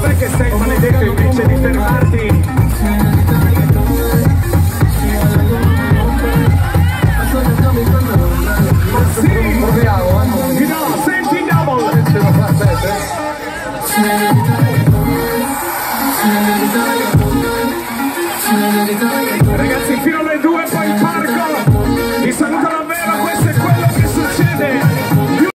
perché che sei maledetto invece di fermarti? Sì, Proviamo, eh. di no, senti double! Ce la fa. Ragazzi,